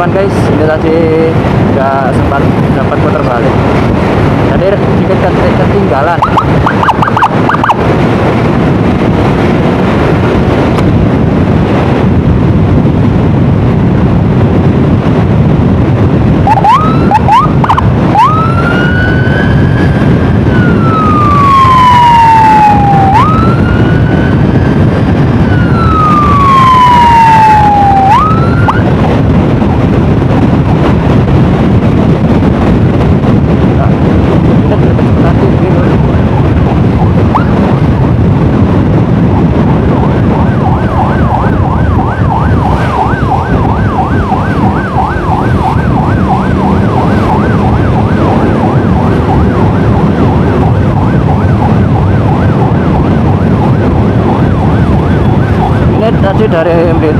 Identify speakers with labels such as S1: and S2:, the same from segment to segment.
S1: depan guys. Ini tadi nggak sempat dapat putar balik. Jadi sedikit ketinggalan.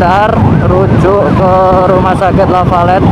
S1: Blitar rujuk ke rumah sakit Lavalet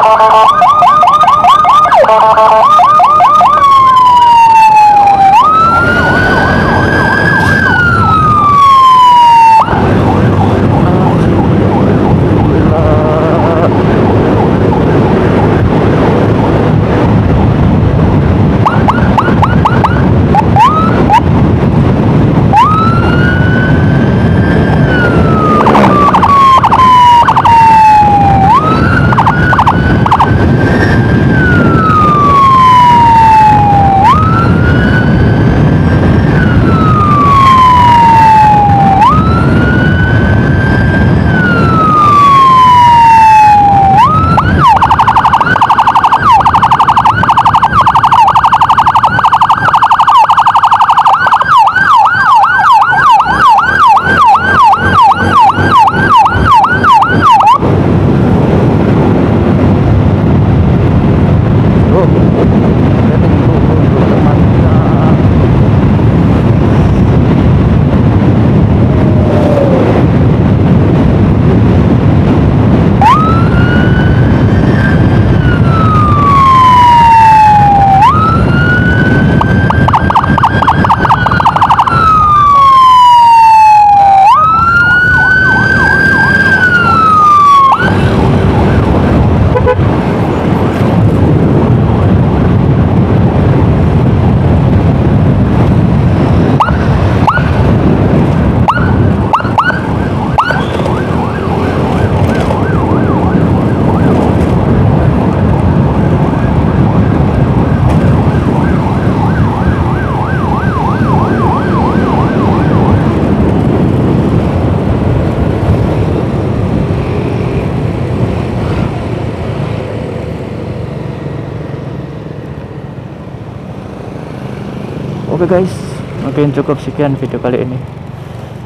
S1: Thank you. Oke guys, mungkin cukup sekian video kali ini.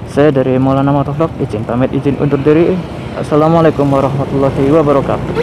S1: Saya dari Maulana Motovlog izin pamit izin undur diri. Assalamualaikum warahmatullahi wabarakatuh.